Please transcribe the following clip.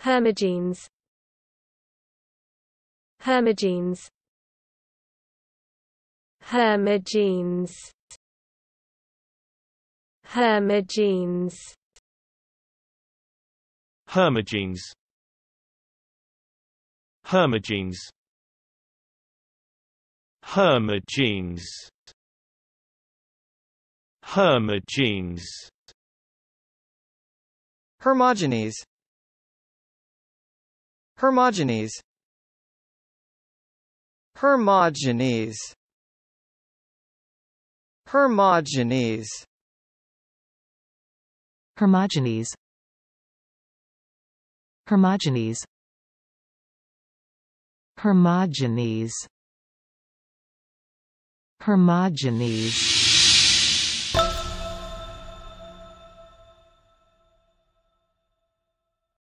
Hermogenes. Hermogenes. Hermogenes. Hermogenes. Hermogenes. Hermogenes. Hermogenes. Hermogenes. Hermogenes Hermogenes. Hermogenes. Hermogenes. Hermogenes. Hermogenes. Hermogenes. Hermogenes